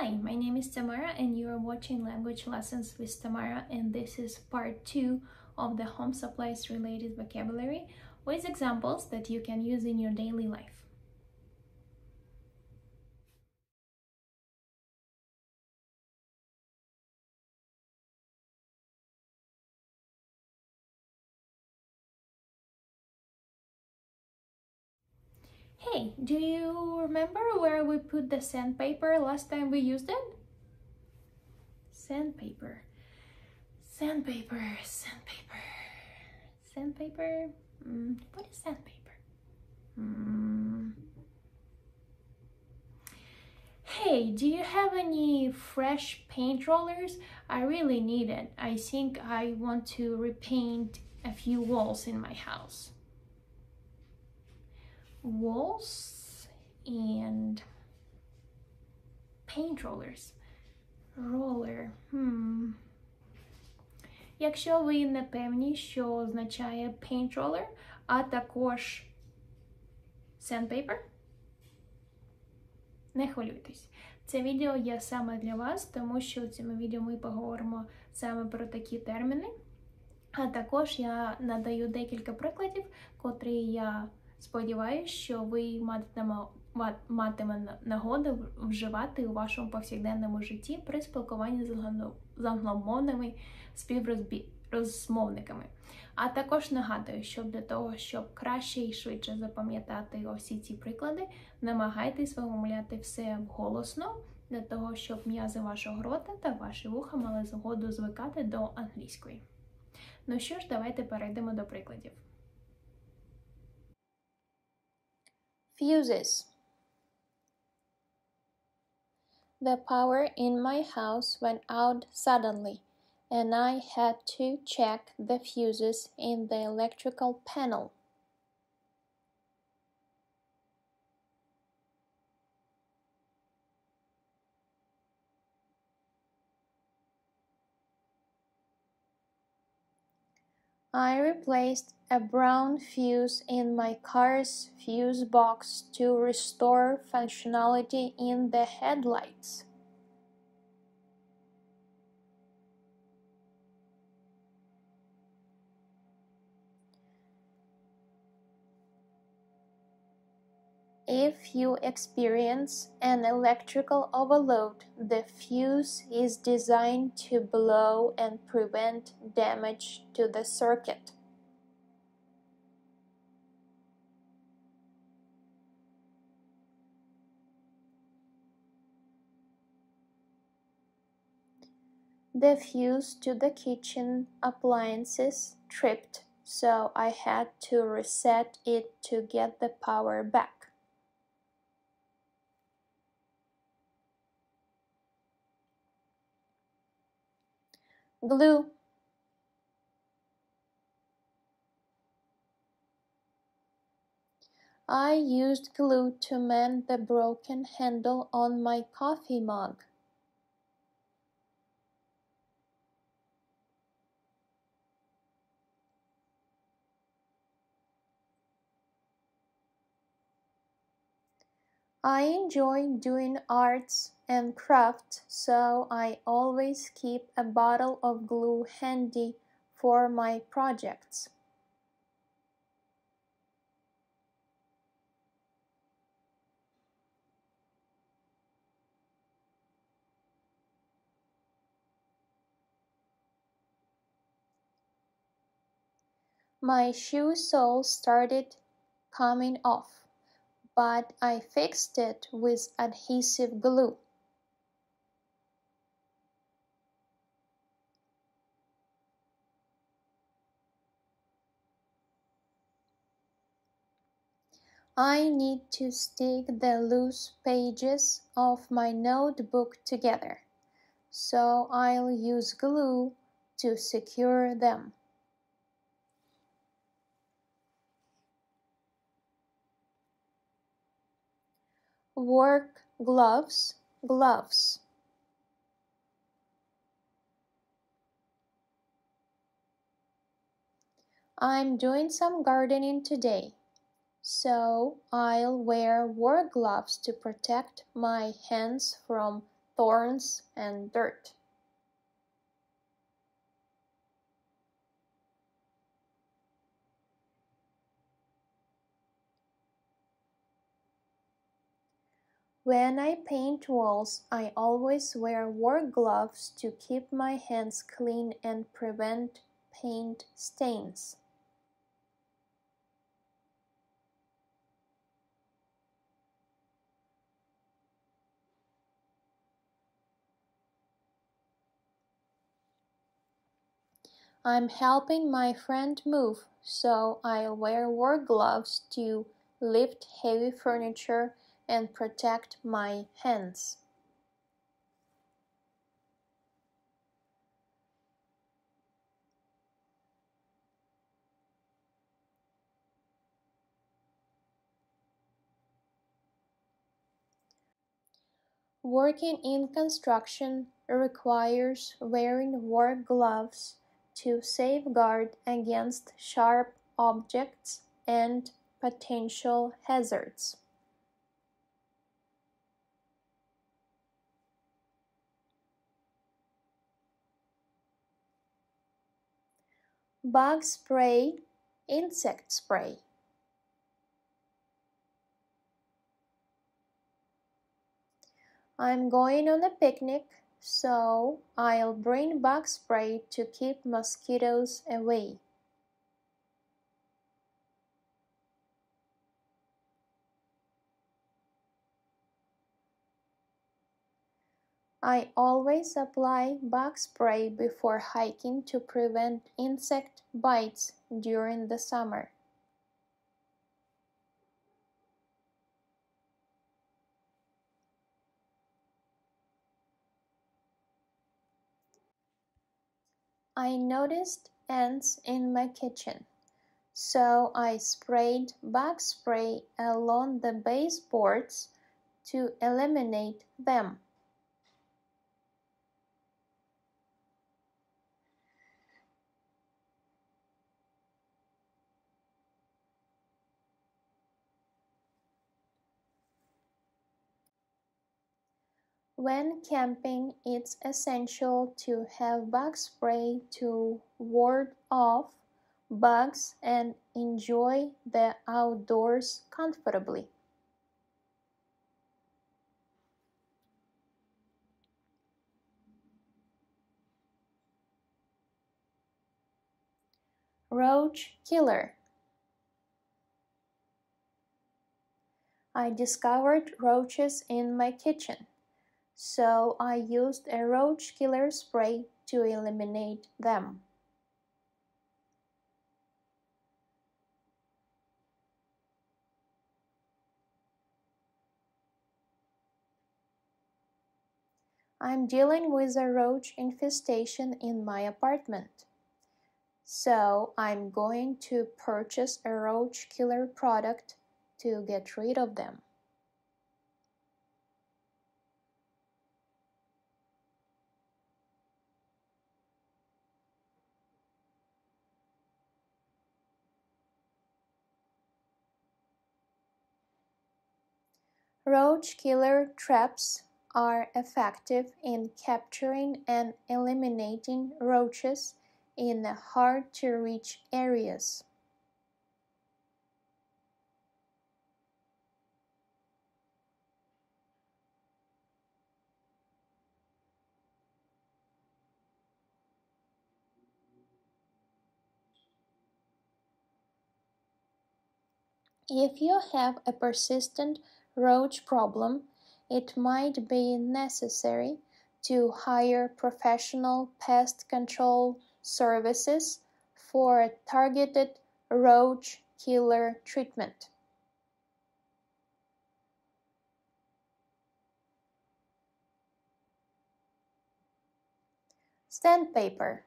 Hi, my name is Tamara and you are watching Language Lessons with Tamara and this is part 2 of the home supplies related vocabulary with examples that you can use in your daily life. Hey, do you remember where we put the sandpaper last time we used it? Sandpaper, sandpaper, sandpaper, sandpaper. Mm, what is sandpaper? Mm. Hey, do you have any fresh paint rollers? I really need it. I think I want to repaint a few walls in my house walls and paint rollers. Roller. Hmm. Якщо ви не певні, що означає paint roller, а також sandpaper, не хвилюйтесь. Це відео є саме для вас, тому що в цьому відео ми поговоримо саме про такі терміни. А також я надаю декілька прикладів, котрі я Сподіваюсь, що ви матиме нагоду вживати у вашому повсякденному житті при спілкуванні з англомовними співрозмовниками. А також нагадую, що для того, щоб краще і швидше запам'ятати усі ці приклади, намагайтесь вимовляти все голосно, для того, щоб м'язи вашого рота та ваші вуха мали згоду звикати до англійської. Ну що ж, давайте перейдемо до прикладів. Fuses. The power in my house went out suddenly, and I had to check the fuses in the electrical panel. I replaced a brown fuse in my car's fuse box to restore functionality in the headlights. If you experience an electrical overload, the fuse is designed to blow and prevent damage to the circuit. The fuse to the kitchen appliances tripped, so I had to reset it to get the power back. Glue I used glue to mend the broken handle on my coffee mug. I enjoy doing arts and crafts, so I always keep a bottle of glue handy for my projects. My shoe sole started coming off but I fixed it with adhesive glue. I need to stick the loose pages of my notebook together, so I'll use glue to secure them. Work gloves gloves I'm doing some gardening today, so I'll wear work gloves to protect my hands from thorns and dirt. When I paint walls, I always wear work gloves to keep my hands clean and prevent paint stains. I'm helping my friend move, so I'll wear work gloves to lift heavy furniture and protect my hands. Working in construction requires wearing work gloves to safeguard against sharp objects and potential hazards. Bug spray, insect spray. I'm going on a picnic, so I'll bring bug spray to keep mosquitoes away. I always apply bug spray before hiking to prevent insect bites during the summer. I noticed ants in my kitchen, so I sprayed bug spray along the baseboards to eliminate them. When camping, it's essential to have bug spray to ward off bugs and enjoy the outdoors comfortably. Roach Killer I discovered roaches in my kitchen so I used a roach killer spray to eliminate them. I'm dealing with a roach infestation in my apartment. So I'm going to purchase a roach killer product to get rid of them. Roach killer traps are effective in capturing and eliminating roaches in hard-to-reach areas. If you have a persistent roach problem, it might be necessary to hire professional pest control services for a targeted roach killer treatment. Sandpaper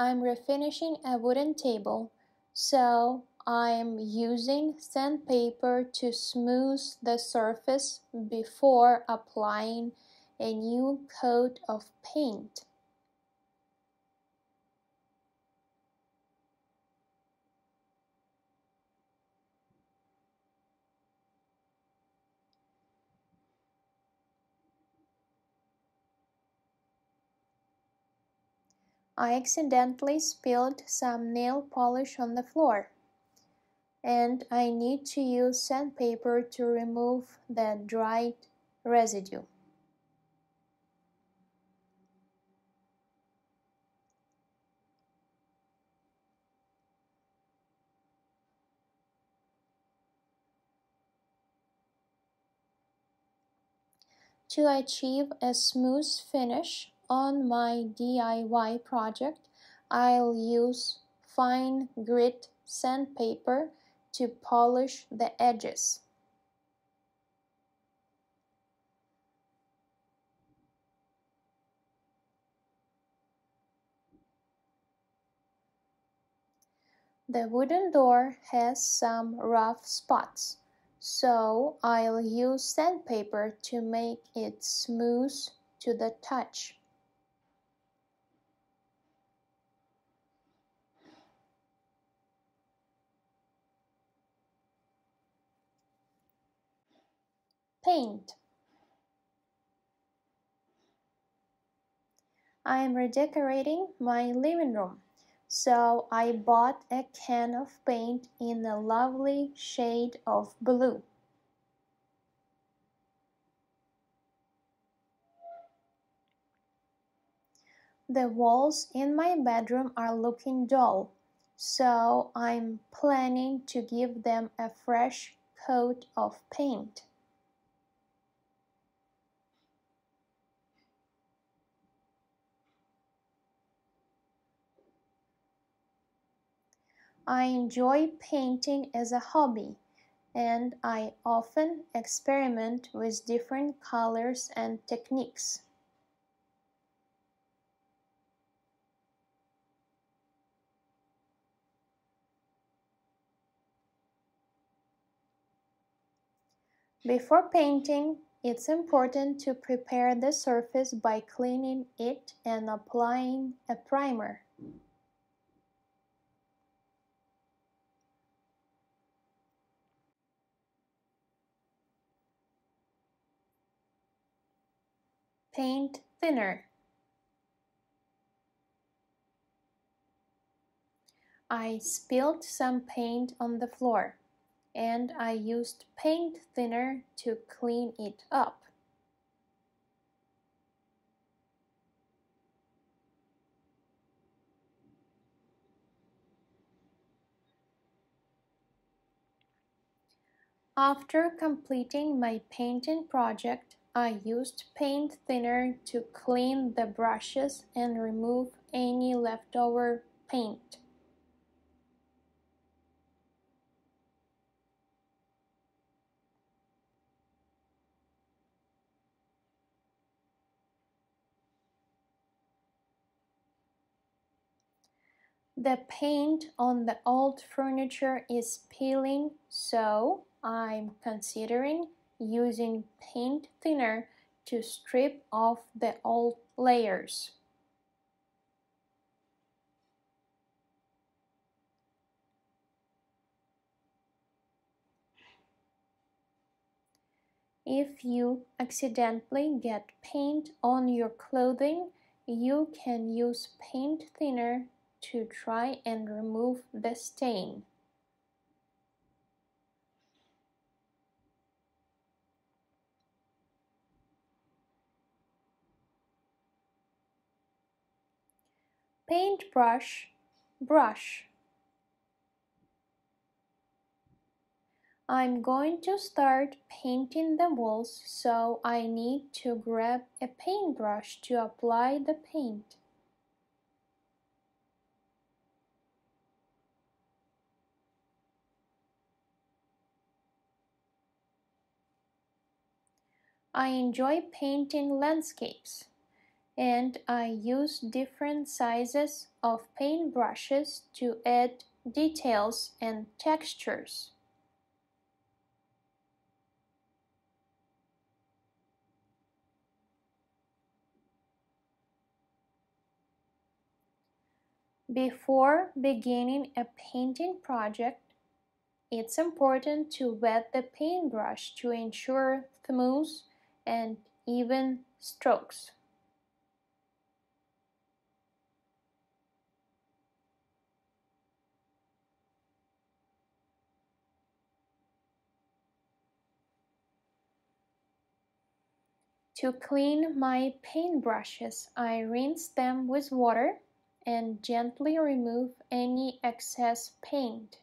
I'm refinishing a wooden table, so I'm using sandpaper to smooth the surface before applying a new coat of paint. I accidentally spilled some nail polish on the floor and I need to use sandpaper to remove the dried residue. To achieve a smooth finish on my DIY project, I'll use fine grit sandpaper to polish the edges. The wooden door has some rough spots so I'll use sandpaper to make it smooth to the touch. Paint I am redecorating my living room. So I bought a can of paint in a lovely shade of blue. The walls in my bedroom are looking dull, so I'm planning to give them a fresh coat of paint. I enjoy painting as a hobby and I often experiment with different colors and techniques. Before painting, it's important to prepare the surface by cleaning it and applying a primer. Paint thinner. I spilled some paint on the floor and I used paint thinner to clean it up. After completing my painting project, I used paint thinner to clean the brushes and remove any leftover paint. The paint on the old furniture is peeling, so I'm considering using paint thinner to strip off the old layers. If you accidentally get paint on your clothing, you can use paint thinner to try and remove the stain. Paintbrush brush I'm going to start painting the walls so I need to grab a paintbrush to apply the paint. I enjoy painting landscapes and I use different sizes of paint brushes to add details and textures. Before beginning a painting project, it's important to wet the paintbrush to ensure smooth and even strokes. To clean my paintbrushes, I rinse them with water and gently remove any excess paint.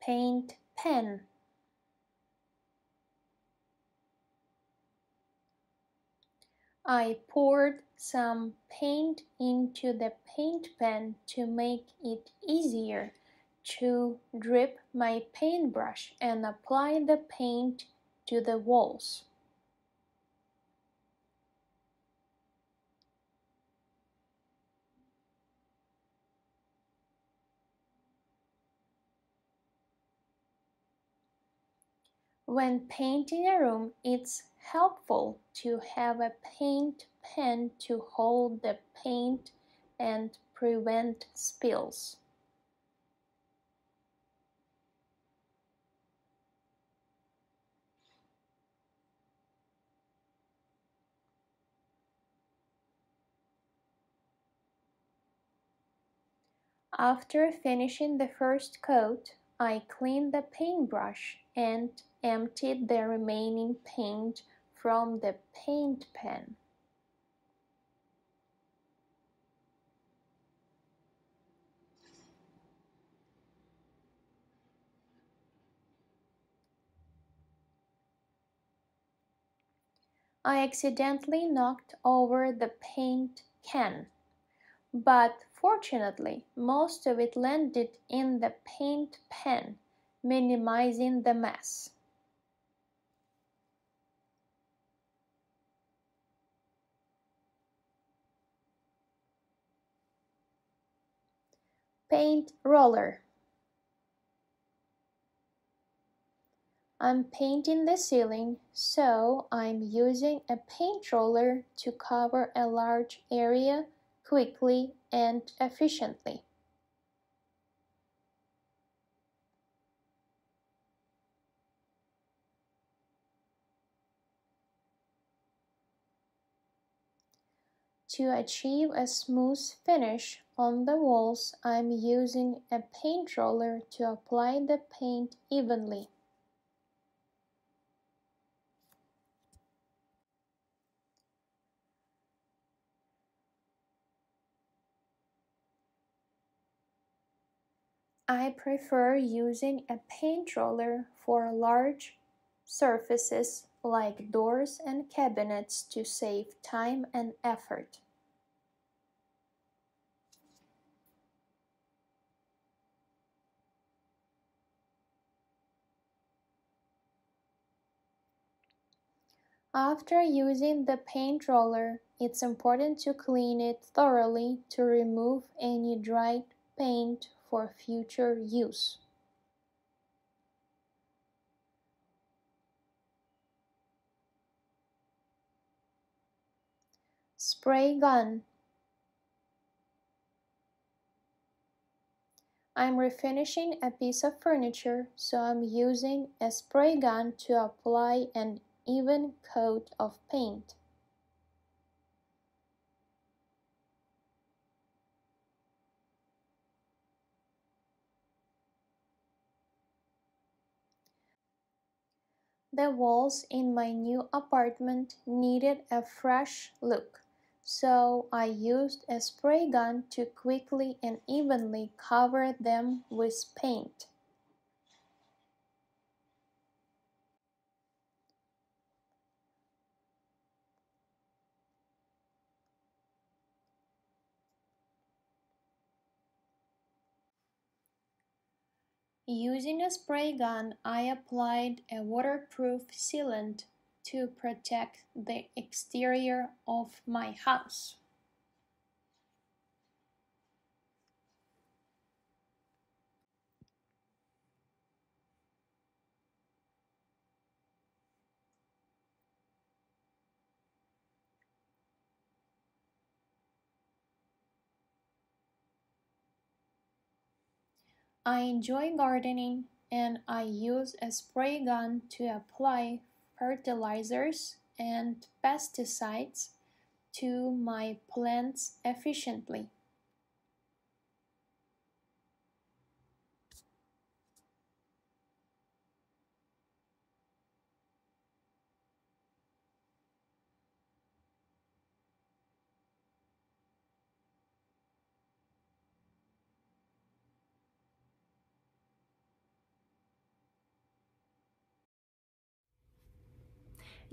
Paint pen I poured some paint into the paint pen to make it easier to drip my paintbrush and apply the paint to the walls. When painting a room, it's helpful to have a paint pen to hold the paint and prevent spills. After finishing the first coat, I cleaned the paintbrush and emptied the remaining paint from the paint pen. I accidentally knocked over the paint can, but fortunately most of it landed in the paint pen, minimizing the mess. Paint roller. I'm painting the ceiling, so I'm using a paint roller to cover a large area quickly and efficiently. To achieve a smooth finish on the walls, I'm using a paint roller to apply the paint evenly. I prefer using a paint roller for large surfaces like doors and cabinets to save time and effort. After using the paint roller, it's important to clean it thoroughly to remove any dried paint for future use. Spray gun. I'm refinishing a piece of furniture, so I'm using a spray gun to apply an even coat of paint. The walls in my new apartment needed a fresh look, so I used a spray gun to quickly and evenly cover them with paint. Using a spray gun, I applied a waterproof sealant to protect the exterior of my house. I enjoy gardening and I use a spray gun to apply fertilizers and pesticides to my plants efficiently.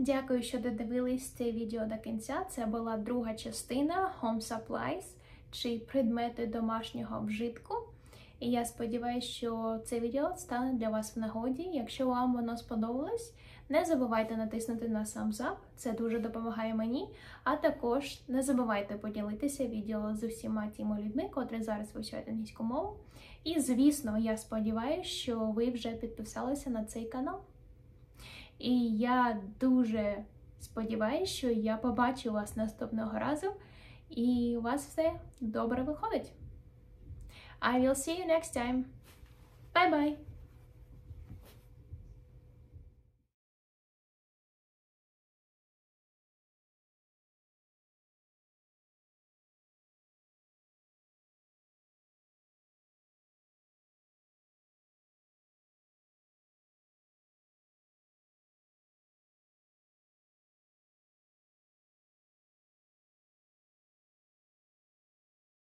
Дякую, що додивились це відео до кінця. Це була друга частина Home Supplies чи предмети домашнього вжитку. І я сподіваюся, що це відео стане для вас в нагоді. Якщо вам воно сподобалось, не забувайте натиснути на Up, це дуже допомагає мені. А також не забувайте поділитися відео з усіма тими людьми, котрі зараз вивчають англійську мову. І, звісно, я сподіваюся, що ви вже підписалися на цей канал. І я дуже сподіваюся, що я побачу вас наступного разу, і у вас все добре виходить. I will see you next time. Bye bye!